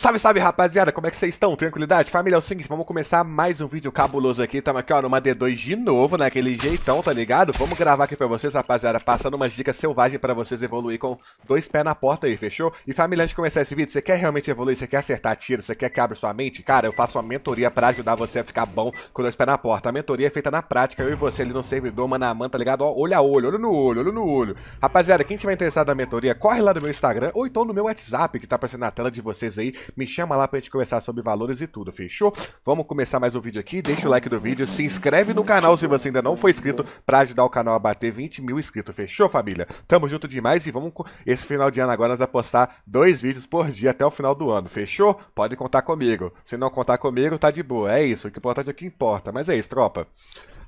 Salve, salve, rapaziada, como é que vocês estão? Tranquilidade? Família, é o seguinte, vamos começar mais um vídeo cabuloso aqui, estamos aqui, ó, numa D2 de novo, naquele jeitão, tá ligado? Vamos gravar aqui pra vocês, rapaziada, passando umas dicas selvagens pra vocês evoluir com dois pés na porta aí, fechou? E família, antes de começar esse vídeo, você quer realmente evoluir, você quer acertar tiro, você quer que abra sua mente? Cara, eu faço uma mentoria pra ajudar você a ficar bom com dois pés na porta. A mentoria é feita na prática, eu e você ali no servidor, mano a mano, tá ligado? Ó, olho a olho, olho no olho, olho no olho. Rapaziada, quem tiver interessado na mentoria, corre lá no meu Instagram, ou então no meu WhatsApp, que tá aparecendo na tela de vocês aí, me chama lá pra gente conversar sobre valores e tudo, fechou? Vamos começar mais um vídeo aqui, deixa o like do vídeo, se inscreve no canal se você ainda não for inscrito, pra ajudar o canal a bater 20 mil inscritos, fechou, família? Tamo junto demais e vamos, esse final de ano agora, nós vamos postar dois vídeos por dia até o final do ano, fechou? Pode contar comigo. Se não contar comigo, tá de boa, é isso, o que importante é o que importa, mas é isso, tropa.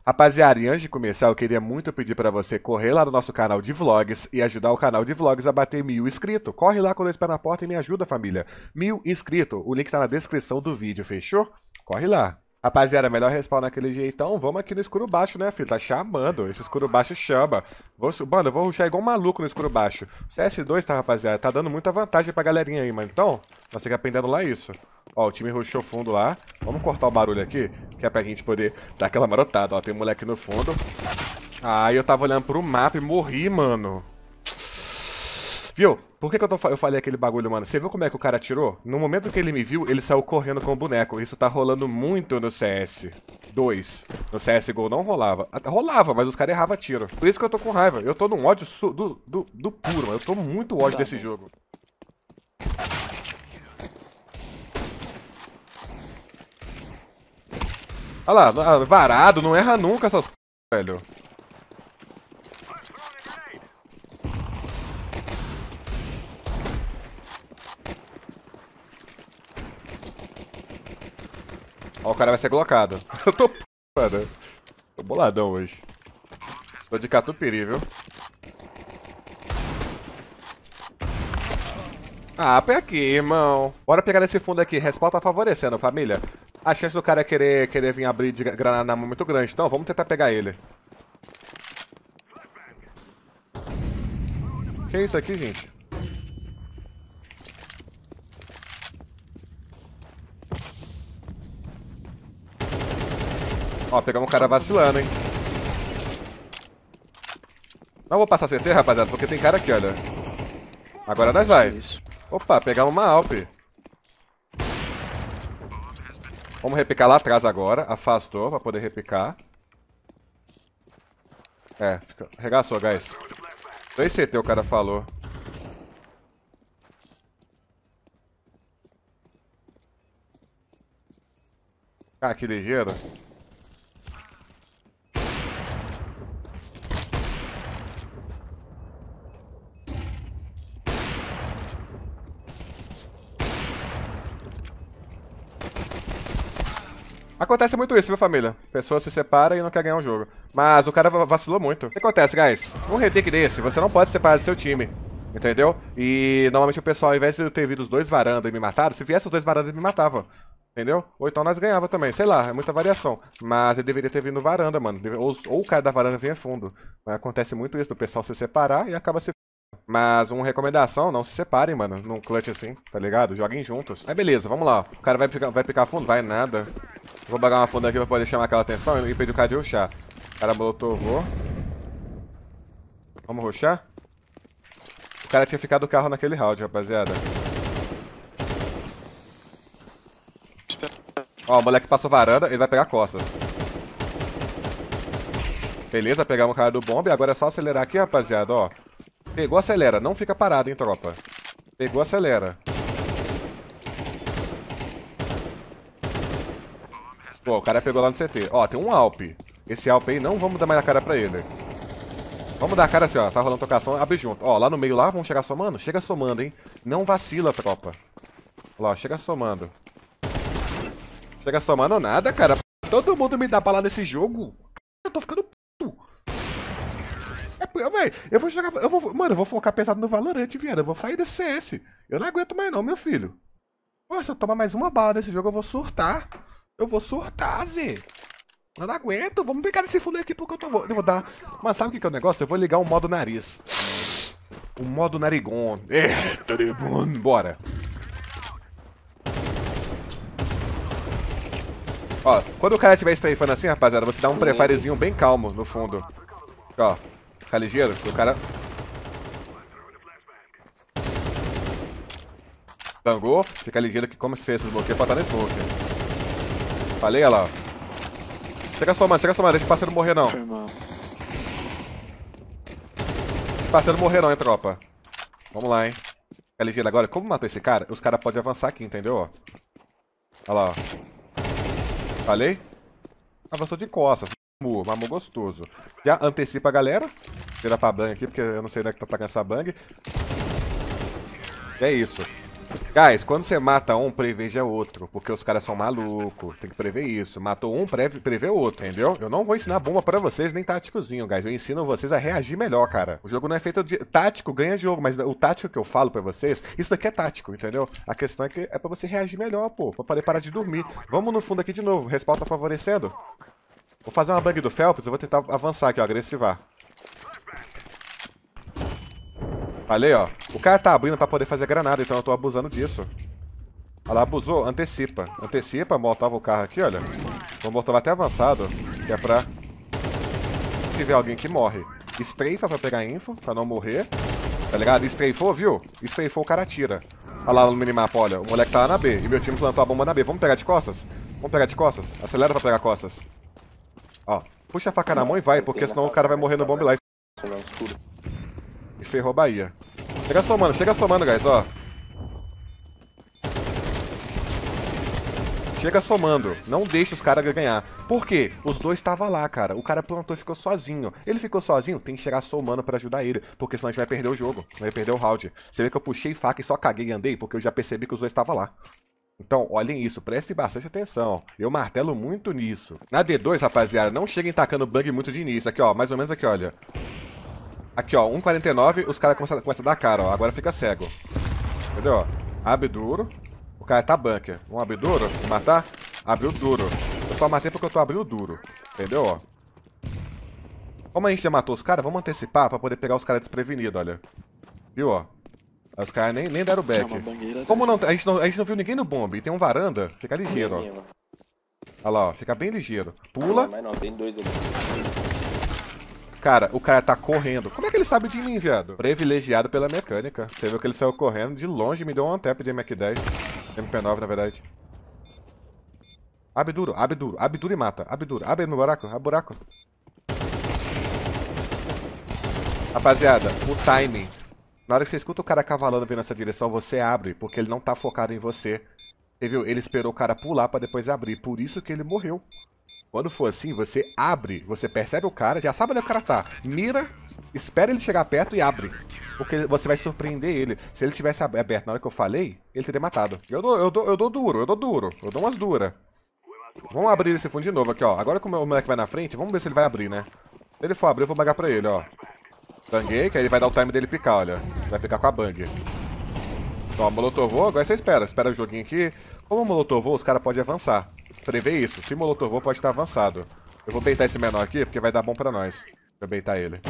Rapaziada, e antes de começar, eu queria muito pedir para você correr lá no nosso canal de vlogs e ajudar o canal de vlogs a bater mil inscritos. Corre lá com dois pés na porta e me ajuda, família. Mil inscritos. O link tá na descrição do vídeo, fechou? Corre lá. Rapaziada, melhor respawn naquele jeitão. Vamos aqui no escuro baixo, né, filho? Tá chamando. Esse escuro baixo chama. Vou, mano, eu vou ruxar igual um maluco no escuro baixo. CS2, tá, rapaziada? Tá dando muita vantagem pra galerinha aí, mano. Então, nós que aprendendo lá isso. Ó, o time rushou fundo lá. Vamos cortar o barulho aqui, que é pra gente poder dar aquela marotada. Ó, tem um moleque no fundo. Ah, eu tava olhando pro mapa e morri, mano. Viu? Por que, que eu, tô, eu falei aquele bagulho, mano? Você viu como é que o cara atirou? No momento que ele me viu, ele saiu correndo com o boneco. Isso tá rolando muito no CS 2. No CSGO não rolava. Rolava, mas os caras erravam tiro. Por isso que eu tô com raiva. Eu tô num ódio do, do, do puro, mano. Eu tô muito ódio desse jogo. Olha lá, varado, não erra nunca essas c... velho. Ó, o cara vai ser colocado. Eu tô p... mano. Tô boladão hoje. Tô de catupiry, viu? Ah, pega aqui, irmão. Bora pegar nesse fundo aqui. Respawn tá favorecendo, família a chance do cara querer, querer vir abrir de granada na mão é muito grande. Então, vamos tentar pegar ele. Que é isso aqui, gente? Ó, pegamos um cara vacilando, hein? Não vou passar CT, rapaziada, porque tem cara aqui, olha. Agora nós vai. Opa, pegamos uma Alp. Vamos repicar lá atrás agora. Afastou pra poder repicar. É, fica... regaçou, guys. 2 CT o cara falou. Ah, que ligeiro. Acontece muito isso, viu, família? Pessoa se separa e não quer ganhar um jogo. Mas o cara vacilou muito. O que acontece, guys? Um retake desse, você não pode separar do seu time. Entendeu? E normalmente o pessoal, ao invés de ter vindo os dois varandas e me mataram, se viesse os dois varandas, me matava. Entendeu? Ou então nós ganhava também, sei lá, é muita variação. Mas ele deveria ter vindo varanda, mano. Ou, ou o cara da varanda vinha fundo. Mas acontece muito isso, do pessoal se separar e acaba se mas uma recomendação, não se separem, mano, num clutch assim, tá ligado? Joguem juntos. Aí beleza, vamos lá. O cara vai picar, vai picar fundo? Vai nada. Vou bagar uma funda aqui pra poder chamar aquela atenção e pedir o cara de ruxar. O cara molotovou. Vamos ruxar? O cara tinha ficado o carro naquele round, rapaziada. Ó, o moleque passou varanda, ele vai pegar costas. Beleza, pegamos o cara do bomba e agora é só acelerar aqui, rapaziada, ó. Pegou, acelera. Não fica parado, hein, tropa. Pegou, acelera. Pô, o cara pegou lá no CT. Ó, tem um Alp. Esse Alp aí não vamos dar mais a cara pra ele. Vamos dar a cara assim, ó. Tá rolando tocação, abre junto. Ó, lá no meio lá, vamos chegar somando? Chega somando, hein. Não vacila, tropa. Lá, chega somando. Chega somando nada, cara. Todo mundo me dá bala nesse jogo. Eu tô ficando é, véio, eu vou jogar. Eu vou, mano, eu vou focar pesado no Valorant, viado. Eu vou sair desse CS. Eu não aguento mais, não, meu filho. Pô, se eu tomar mais uma bala nesse jogo, eu vou surtar. Eu vou surtar, Zé. Eu não aguento. Vamos brincar nesse fundo aqui porque eu tô. Eu vou dar. Mas sabe o que, é o negócio? Eu vou ligar o modo nariz. O modo narigon. É, bom. Bora. Ó, quando o cara estiver strafando assim, rapaziada, você dá um prefirezinho bem calmo no fundo. Ó, fica ligeiro, o cara... Bangou, fica ligeiro que como se fez esses bloqueios pra estar no smoke. Falei, olha lá. Chega sua mano, chega sua mano, deixa o parceiro morrer não. Deixa o parceiro morrer não, hein, tropa. Vamos lá, hein. Ligeiro agora. Como matou esse cara, os caras podem avançar aqui, entendeu, ó. Olha lá, ó. Falei? Avançou de costas. Mamou, mamou gostoso. Já antecipa a galera. Tira pra bang aqui, porque eu não sei onde é que tá atacando essa bang. É isso. Guys, quando você mata um, preveja outro. Porque os caras são malucos. Tem que prever isso. Matou um, preve, prevê outro, entendeu? Eu não vou ensinar bomba pra vocês, nem táticozinho, guys. Eu ensino vocês a reagir melhor, cara. O jogo não é feito de... Tático ganha jogo, mas o tático que eu falo pra vocês, isso daqui é tático, entendeu? A questão é que é pra você reagir melhor, pô. Pra poder parar de dormir. Vamos no fundo aqui de novo. Respawn tá favorecendo. Vou fazer uma bang do Phelps, eu vou tentar avançar aqui, ó. Agressivar. Falei, ó. O cara tá abrindo pra poder fazer granada, então eu tô abusando disso. Olha lá, abusou. Antecipa. Antecipa, molotava o carro aqui, olha. Vou molotava até avançado, que é pra... Se tiver alguém que morre. Estreifa pra pegar info, pra não morrer. Tá ligado? Estreifou, viu? Estreifou, o cara tira. Olha lá no minimapa, olha. O moleque tá lá na B. E meu time plantou a bomba na B. Vamos pegar de costas? Vamos pegar de costas? Acelera pra pegar costas. Ó. Puxa a faca na mão e vai, porque senão o cara vai morrer no bomb lá. E ferrou Bahia. Chega somando, chega somando, guys, ó. Chega somando. Não deixa os caras ganhar. Por quê? Os dois estavam lá, cara. O cara plantou e ficou sozinho. Ele ficou sozinho, tem que chegar somando pra ajudar ele. Porque senão a gente vai perder o jogo. Vai perder o round. Você vê que eu puxei faca e só caguei e andei, porque eu já percebi que os dois estavam lá. Então, olhem isso, prestem bastante atenção. Eu martelo muito nisso. Na D2, rapaziada, não cheguem tacando bug muito de início. Aqui, ó, mais ou menos aqui, olha. Aqui, ó, 1,49, os caras começam, começam a dar cara, ó. Agora fica cego. Entendeu? Abre duro. O cara tá bunker. Vamos abrir duro? Vou matar? Abriu duro. Eu só matei porque eu tô abrindo duro. Entendeu, ó? Como a gente já matou os caras, vamos antecipar pra poder pegar os caras desprevenidos, olha. Viu, ó? Os caras nem, nem deram back. Como não a, gente não, a gente não viu ninguém no bomb e tem um varanda, fica ligeiro, ó. Olha lá, ó. Fica bem ligeiro. Pula. Mas não, tem dois ali. Cara, o cara tá correndo. Como é que ele sabe de mim, viado? Privilegiado pela mecânica. Você viu que ele saiu correndo de longe e me deu um tap de MQ10. MP9, na verdade. Abre duro, abre duro, abre duro e mata. Abre duro, abre no buraco, abre buraco. Rapaziada, o timing. Na hora que você escuta o cara cavalando vindo nessa direção, você abre, porque ele não tá focado em você. Você viu? Ele esperou o cara pular pra depois abrir. Por isso que ele morreu. Quando for assim, você abre, você percebe o cara, já sabe onde o cara tá. Mira, espera ele chegar perto e abre. Porque você vai surpreender ele. Se ele tivesse aberto na hora que eu falei, ele teria matado. Eu dou, eu dou, eu dou duro, eu dou duro. Eu dou umas duras. Vamos abrir esse fundo de novo aqui, ó. Agora que o moleque vai na frente, vamos ver se ele vai abrir, né? Se ele for abrir, eu vou bagar pra ele, ó. Banguei, que aí ele vai dar o time dele picar, olha. Vai picar com a bang. Ó, molotovou, agora você espera. Espera o joguinho aqui. Como molotovou, os caras podem avançar. Prevê isso. Se molotovou, pode estar avançado. Eu vou beitar esse menor aqui, porque vai dar bom pra nós. Eu beitar ele.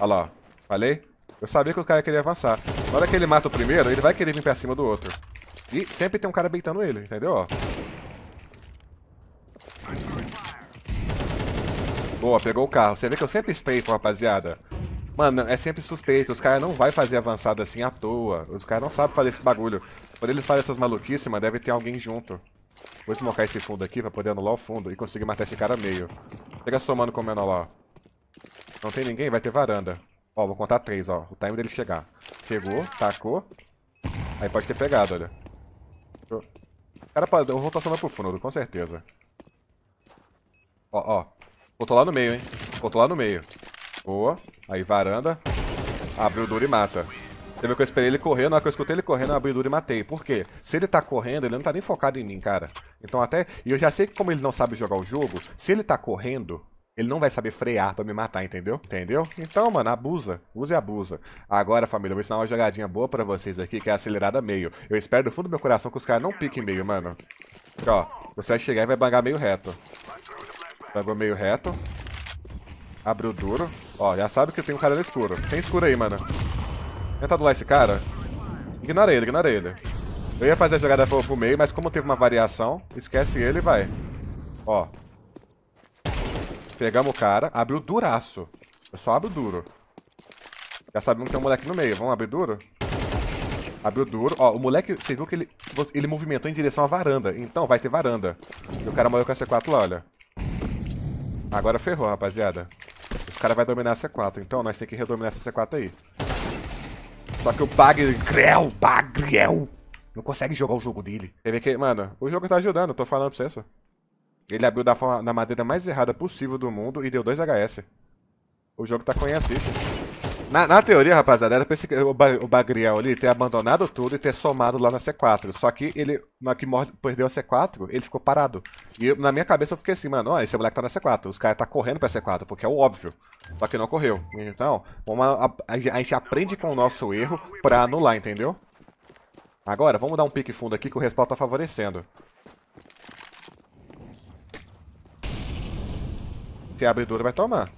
Olha lá, Falei? Eu sabia que o cara queria avançar. Na hora que ele mata o primeiro, ele vai querer vir pra cima do outro. E sempre tem um cara beitando ele, entendeu? Boa, pegou o carro. Você vê que eu sempre strafe, rapaziada. Mano, é sempre suspeito. Os caras não vai fazer avançada assim à toa. Os caras não sabem fazer esse bagulho. Quando eles fazem essas maluquices, mano, deve ter alguém junto. Vou smocar esse fundo aqui pra poder anular o fundo e conseguir matar esse cara meio. Chega somando com o menor lá. Não tem ninguém? Vai ter varanda. Ó, vou contar três, ó. O time dele chegar. Chegou, tacou. Aí pode ter pegado, olha. O cara, eu vou somando pro fundo, com certeza. Ó, ó. Botou lá no meio, hein. Botou lá no meio. Boa. Aí varanda. Abriu duro e mata. Você viu que eu esperei ele correr, na hora que eu escutei ele correndo, eu abri duro e matei. Por quê? Se ele tá correndo, ele não tá nem focado em mim, cara. Então até... E eu já sei que como ele não sabe jogar o jogo, se ele tá correndo, ele não vai saber frear pra me matar, entendeu? Entendeu? Então, mano, abusa. Use e abusa. Agora, família, eu vou ensinar uma jogadinha boa pra vocês aqui, que é acelerada meio. Eu espero do fundo do meu coração que os caras não piquem meio, mano. Ó, você vai chegar e vai bangar meio reto. Bangou meio reto. Abriu duro. Ó, já sabe que tem um cara no escuro. Tem escuro aí, mano. Tenta adular esse cara. Ignora ele, ignora ele. Eu ia fazer a jogada pro, pro meio, mas como teve uma variação, esquece ele e vai. Ó. Pegamos o cara, abriu duraço. Eu só abro duro. Já sabemos que tem um moleque no meio. Vamos abrir duro? Abriu duro. Ó, o moleque, você viu que ele, ele movimentou em direção à varanda. Então vai ter varanda. E o cara morreu com a C4 lá, olha. Agora ferrou, rapaziada. Os caras vão dominar a C4. Então nós temos que redominar essa C4 aí. Só que o Bagriel, Bagriel, não consegue jogar o jogo dele. Você vê que, mano, o jogo tá ajudando, tô falando pra você. Ele abriu da, forma, da maneira mais errada possível do mundo e deu 2 HS. O jogo tá com assist. Na, na, teoria, rapaziada, era pra esse, o, o Bagriel ali ter abandonado tudo e ter somado lá na C4. Só que ele, na que morre, perdeu a C4, ele ficou parado. E eu, na minha cabeça eu fiquei assim, mano, ó, esse moleque tá na C4. Os caras tá correndo pra C4, porque é o óbvio. Só que não correu. Então, a, a, gente aprende com o nosso erro pra anular, entendeu? Agora, vamos dar um pique fundo aqui que o respawn tá favorecendo. Se abrir duro, vai tomar.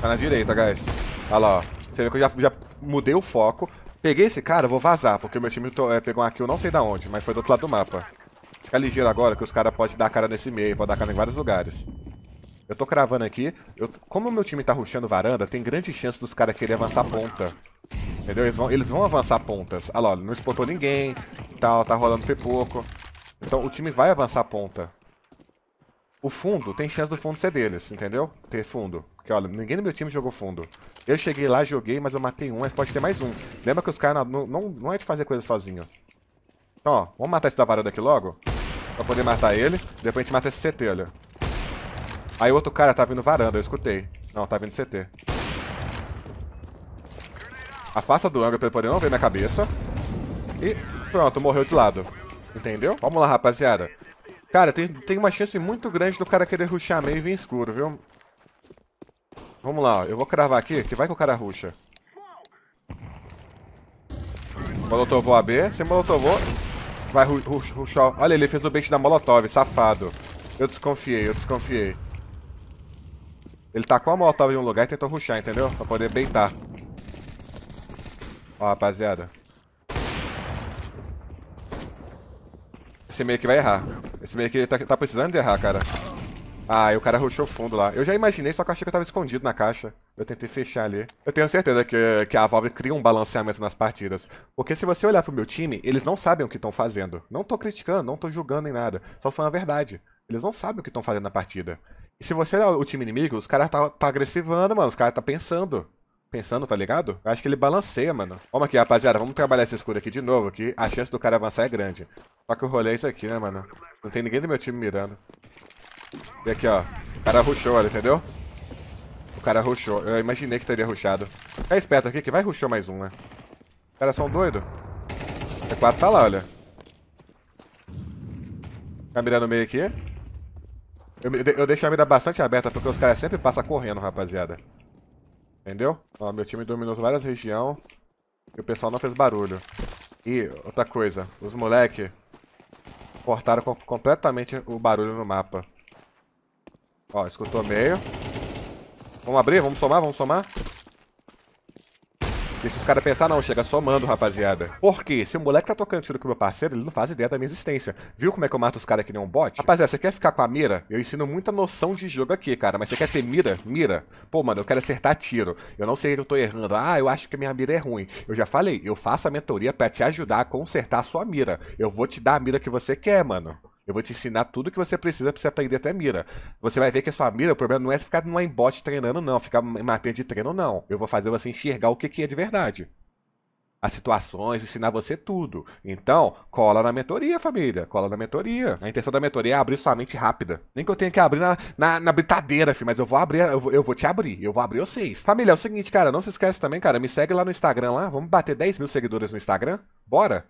Tá na direita, guys. Olha lá, ó. Você vê que eu já, já mudei o foco. Peguei esse cara, vou vazar, porque o meu time é, pegou uma kill não sei da onde, mas foi do outro lado do mapa. Fica ligeiro agora que os caras podem dar cara nesse meio, podem dar cara em vários lugares. Eu tô cravando aqui. Eu, como o meu time tá rushando varanda, tem grande chance dos caras querer avançar ponta. Entendeu? Eles vão, eles vão avançar pontas. Olha lá, não exportou ninguém, tal, tá rolando pouco. Então o time vai avançar ponta. O fundo, tem chance do fundo ser deles, entendeu? Ter fundo. Olha, ninguém no meu time jogou fundo. Eu cheguei lá, joguei, mas eu matei um, mas pode ter mais um. Lembra que os caras não, não, não é de fazer coisa sozinho. Então, ó, vamos matar esse da varanda aqui logo. Pra poder matar ele. Depois a gente mata esse CT, olha. Aí o outro cara tá vindo varanda, eu escutei. Não, tá vindo CT. Afasta do ângulo pra ele poder não ver minha cabeça. E pronto, morreu de lado. Entendeu? Vamos lá, rapaziada. Cara, tem, tem uma chance muito grande do cara querer ruxar meio e vir escuro, viu? Vamos lá. Eu vou cravar aqui, que vai que o cara ruxa. Molotovou AB. Se molotovou, vai ru ru ruxar. Olha, ele fez o bait da molotov, safado. Eu desconfiei, eu desconfiei. Ele tacou a molotov em um lugar e tentou ruxar, entendeu? Pra poder beitar. Ó, rapaziada. Esse meio que vai errar. Esse meio que tá, tá precisando de errar, cara. Ah, e o cara rushou fundo lá. Eu já imaginei, só que eu achei que eu tava escondido na caixa. Eu tentei fechar ali. Eu tenho certeza que, que a Valve cria um balanceamento nas partidas. Porque se você olhar pro meu time, eles não sabem o que estão fazendo. Não tô criticando, não tô julgando nem nada. Só falando a verdade. Eles não sabem o que estão fazendo na partida. E se você olhar o time inimigo, os caras tá, tá agressivando, mano. Os caras tá pensando pensando, tá ligado? Acho que ele balanceia, mano. Vamos aqui, rapaziada. Vamos trabalhar esse escuro aqui de novo, que a chance do cara avançar é grande. Só que o rolê é isso aqui, né, mano? Não tem ninguém do meu time mirando. E aqui, ó. O cara rushou, olha, entendeu? O cara rushou. Eu imaginei que teria rushado. Fica esperto aqui que vai rushou mais um, né? Os caras são doidos. O E4 tá lá, olha. Tá mirando no meio aqui. Eu, eu deixo a mira bastante aberta porque os caras sempre passam correndo, rapaziada. Entendeu? Ó, meu time dominou várias regiões e o pessoal não fez barulho. E outra coisa, os moleque cortaram completamente o barulho no mapa. Ó, escutou meio. Vamos abrir? Vamos somar? Vamos somar? Deixa os caras pensar, não, chega somando, rapaziada. Porque se o moleque tá tocando tiro com o meu parceiro, ele não faz ideia da minha existência. Viu como é que eu mato os caras que nem um bot? Rapaziada, você quer ficar com a mira? Eu ensino muita noção de jogo aqui, cara. Mas você quer ter mira? Mira. Pô, mano, eu quero acertar tiro. Eu não sei que eu tô errando. Ah, eu acho que a minha mira é ruim. Eu já falei, eu faço a mentoria pra te ajudar a consertar a sua mira. Eu vou te dar a mira que você quer, mano. Eu vou te ensinar tudo que você precisa pra você aprender até mira. Você vai ver que a sua mira, o problema não é ficar numa embot treinando, não. Ficar em mapinha de treino, não. Eu vou fazer você enxergar o que, que é de verdade. As situações, ensinar você tudo. Então, cola na mentoria, família. Cola na mentoria. A intenção da mentoria é abrir sua mente rápida. Nem que eu tenha que abrir na, na, na britadeira, filho, mas eu vou abrir, eu vou, eu vou te abrir. Eu vou abrir vocês. Família, é o seguinte, cara, não se esquece também, cara, me segue lá no Instagram lá. Vamos bater 10 mil seguidores no Instagram? Bora?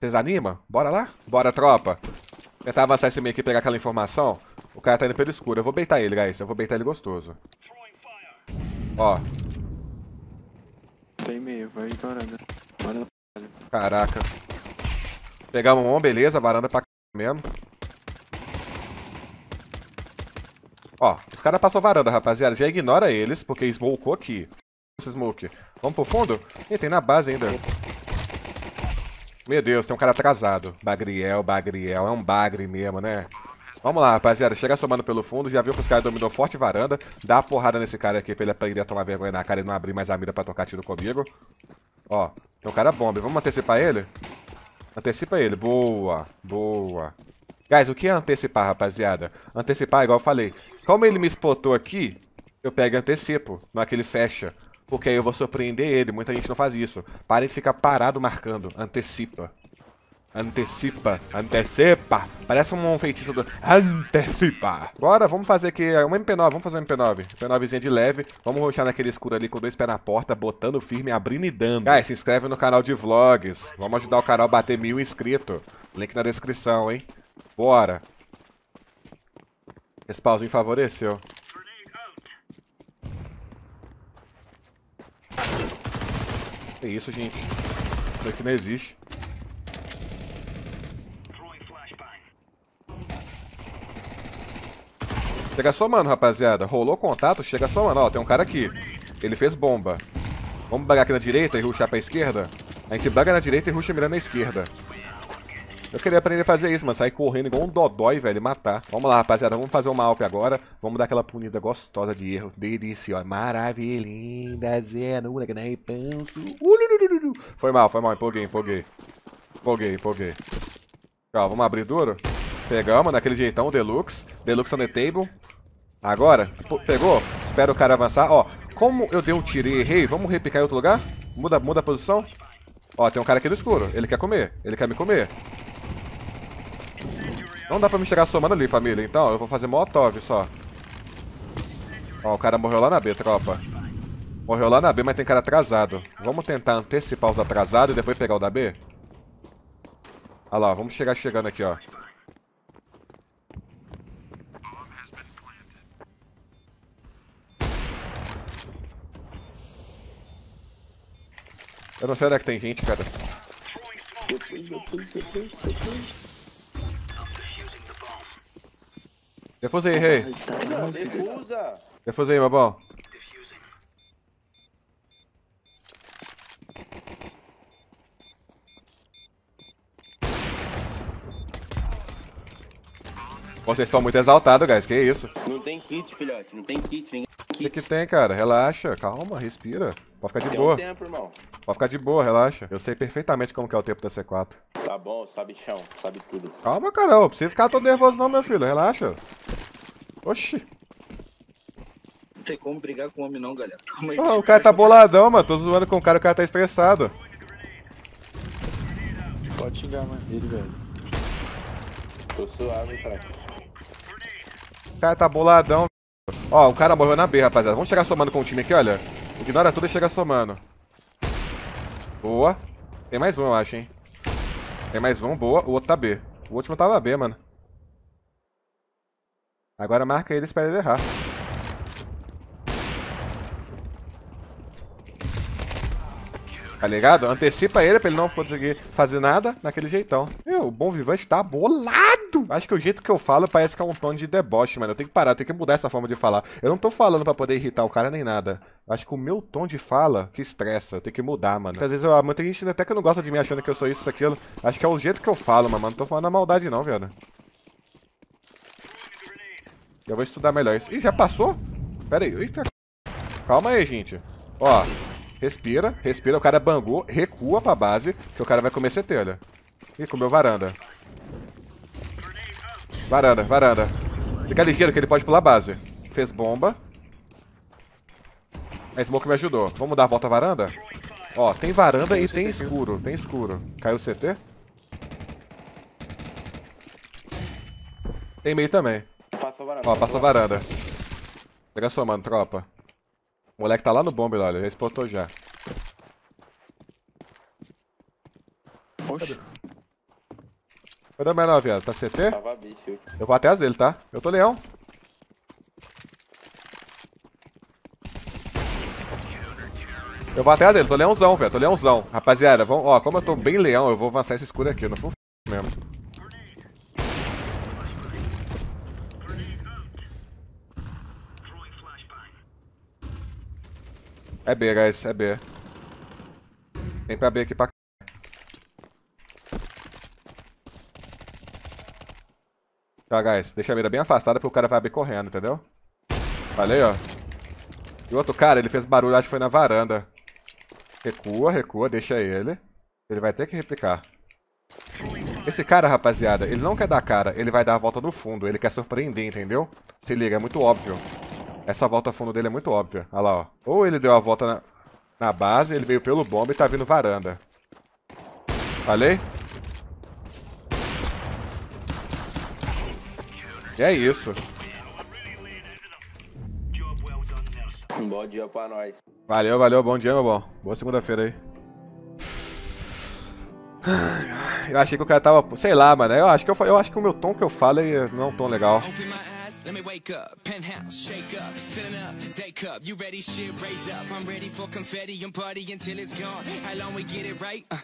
Vocês animam? Bora lá? Bora, tropa. Tentar avançar esse meio aqui e pegar aquela informação. O cara tá indo pelo escuro. Eu vou beitar ele, guys. Eu vou beitar ele gostoso. Ó. Tem meio, vai varanda. Varanda Caraca. Pegamos um, beleza. Varanda pra c... mesmo. Ó, os caras passam varanda, rapaziada. Já ignora eles, porque smocou aqui. Esse smoke. Vamos pro fundo? Ih, tem na base ainda. Meu Deus, tem um cara atrasado. Bagriel, Bagriel. É um bagre mesmo, né? Vamos lá, rapaziada. Chega somando pelo fundo. Já viu que os caras dominou forte varanda. Dá uma porrada nesse cara aqui pra ele aprender a tomar vergonha na cara e não abrir mais a mira pra tocar tiro comigo. Ó, tem um cara bomba. Vamos antecipar ele? Antecipa ele. Boa, boa. Guys, o que é antecipar, rapaziada? Antecipar, igual eu falei. Como ele me spotou aqui, eu pego e antecipo. Não é que ele fecha. Porque aí eu vou surpreender ele. Muita gente não faz isso. Para de ficar parado marcando. Antecipa. Antecipa, antecipa. Parece um feitiço do antecipa. Bora, vamos fazer aqui uma MP9, vamos fazer uma MP9. MP9zinha de leve. Vamos roxar naquele escuro ali com dois pés na porta, botando firme, abrindo e dando. Guys, se inscreve no canal de vlogs. Vamos ajudar o canal a bater mil inscritos. Link na descrição, hein? Bora. Esse pauzinho favoreceu. Que isso, gente. Isso aqui não existe. Chega somando, rapaziada. Rolou contato, chega somando. Ó, tem um cara aqui. Ele fez bomba. Vamos bagar aqui na direita e ruxar pra esquerda? A gente baga na direita e ruxa mirando na esquerda. Eu queria aprender a fazer isso, mas sair correndo igual um dodói, velho, e matar. Vamos lá, rapaziada, vamos fazer uma Alp agora. Vamos dar aquela punida gostosa de erro. Deliciosa. Maravilhinda, zenura, que nem panço. Foi mal, foi mal, empolguei, empolguei. Empolguei, empolguei. Ó, vamos abrir duro. Pegamos, naquele jeitão, Deluxe. Deluxe on the table. Agora, pegou? Espera o cara avançar. Ó, como eu dei um tiro e errei, vamos repicar em outro lugar? Muda, muda a posição. Ó, tem um cara aqui no escuro. Ele quer comer. Ele quer me comer. Não dá pra me chegar somando ali, família. Então, eu vou fazer Molotov só. Ó, o cara morreu lá na B, tropa. Morreu lá na B, mas tem cara atrasado. Vamos tentar antecipar os atrasados e depois pegar o da B? Olha lá, vamos chegar chegando aqui, ó. Eu não sei onde é que tem gente, cara. Defusa aí, rei. Defusa! Defusa aí, babão. Vocês estão muito exaltados, guys. Que isso? Não tem kit, filhote. Não tem kit. Ninguém O que, que tem, cara? Relaxa. Calma, respira. Pode ficar de tem boa. um tempo, irmão. Pode ficar de boa, relaxa. Eu sei perfeitamente como que é o tempo da C4. Tá bom, sabe chão, sabe tudo. Calma, cara. Não precisa ficar todo nervoso não, meu filho. Relaxa. Oxi. Não tem como brigar com homem não, galera. Calma aí. O cara tá boladão, mano. Tô zoando com o cara, o cara tá estressado. Pode xingar, mano. Ele, velho. Tô suave, fraco. O cara tá boladão. Ó, o cara morreu na B, rapaziada. Vamos chegar somando com o time aqui, olha. Ignora tudo e chega somando. Boa. Tem mais um, eu acho, hein. Tem mais um, boa. O outro tá B. O último tava B, mano. Agora marca ele e espera ele errar. Tá ligado? Antecipa ele pra ele não conseguir fazer nada naquele jeitão. Meu, o Bom Vivante tá bolado! Acho que o jeito que eu falo parece que é um tom de deboche, mano. Eu tenho que parar, eu tenho que mudar essa forma de falar. Eu não tô falando pra poder irritar o cara nem nada. Acho que o meu tom de fala que estressa. Eu tenho que mudar, mano. Às vezes eu, muita gente até que não gosta de mim achando que eu sou isso, aquilo. Acho que é o jeito que eu falo, mano. Não tô falando a maldade não, velho. Eu vou estudar melhor isso. Ih, já passou? Pera aí. Eita. Calma aí, gente. Ó. Respira, respira. O cara bangou, recua pra base, que o cara vai comer CT, olha. Ih, comeu varanda. Varanda, varanda. Fica ligeiro que ele pode pular base. Fez bomba. A Smoke me ajudou. Vamos dar a volta à varanda? Ó, tem varanda e tem escuro. Tem escuro. Caiu o CT? Tem meio também. Passou varanda. Ó, passou varanda. Pega sua, mano, tropa. O moleque tá lá no bombe, olha. Já exportou já. Oxi. Cadê o menor, viado? Tá CT? Tava bicho. Eu vou até as dele, tá? Eu tô leão. Eu vou até a dele, tô leãozão, velho. Tô leãozão. Rapaziada, vamos, ó, como eu tô bem leão, eu vou avançar esse escuro aqui. Eu não vou f mesmo. É B, guys, é B. Vem pra B aqui pra Tá, guys, deixa a mira bem afastada porque o cara vai abrir correndo, entendeu? Falei, ó. E o outro cara, ele fez barulho, acho que foi na varanda. Recua, recua, deixa ele. Ele vai ter que replicar. Esse cara, rapaziada, ele não quer dar cara, ele vai dar a volta no fundo, ele quer surpreender, entendeu? Se liga, é muito óbvio. Essa volta fundo dele é muito óbvia. Olha lá, ó. Ou ele deu a volta na, na base, ele veio pelo bomba e tá vindo varanda. Falei? E é isso. Bom dia pra nós. Valeu, valeu, bom dia, meu bom. Boa segunda-feira aí. Eu achei que o cara tava. Sei lá, mano. Eu acho que, eu, eu acho que o meu tom que eu falo é- não é um tom legal. Let me wake up. Penthouse, shake up, filling up, day cup. You ready? Shit, raise up. I'm ready for confetti and party until it's gone. How long we get it right? Uh,